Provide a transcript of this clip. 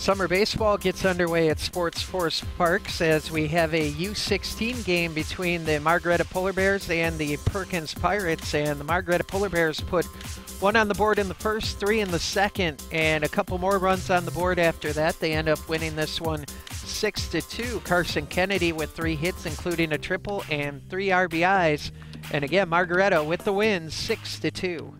Summer baseball gets underway at Sports Force Parks as we have a U16 game between the Margaretta Polar Bears and the Perkins Pirates. And the Margaretta Polar Bears put one on the board in the first, three in the second, and a couple more runs on the board after that. They end up winning this one six to two. Carson Kennedy with three hits, including a triple and three RBIs. And again, Margaretta with the win, six to two.